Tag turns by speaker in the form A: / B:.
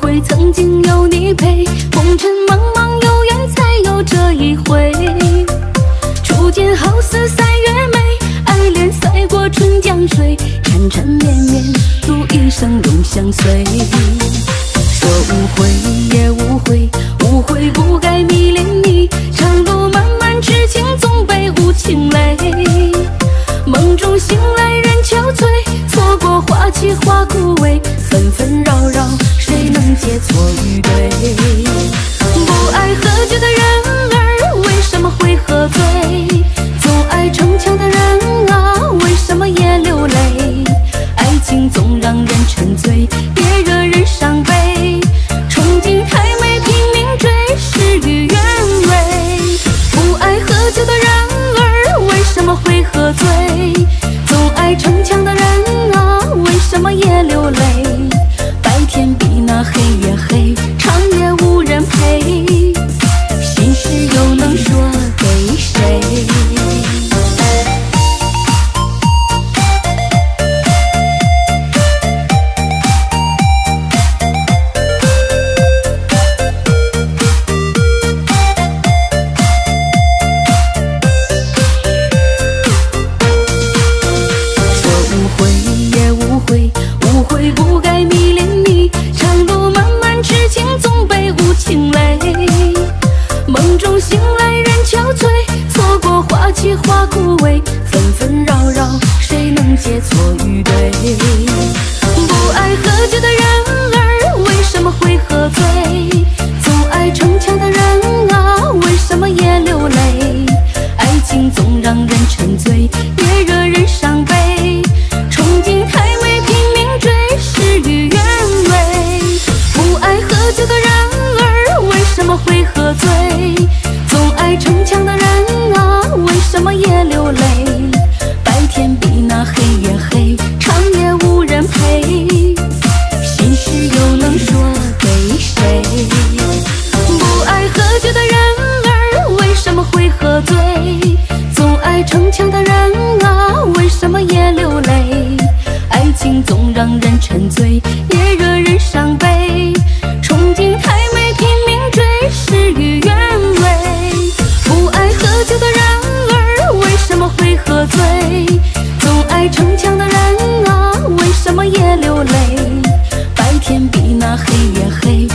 A: 悔曾经有你陪，红尘茫茫有缘才有这一回。初见好似三月梅，爱恋赛过春江水，缠缠绵绵度一生永相随。说无悔也无悔，无悔不该迷恋你。长路漫漫痴情总被无情泪。梦中醒来人憔悴，错过花期花枯。花枯萎纷纷扰扰谁能解错与对不爱喝酒人陪，心事又能说给谁？不爱喝酒的人儿为什么会喝醉？总爱逞强的人啊，为什么也流泪？爱情总让人沉醉，也惹人伤悲。憧憬太美，拼命追，事与愿违。不爱喝酒的人儿为什么会喝醉？总爱逞强的人儿。什么也流泪？白天比那黑夜黑。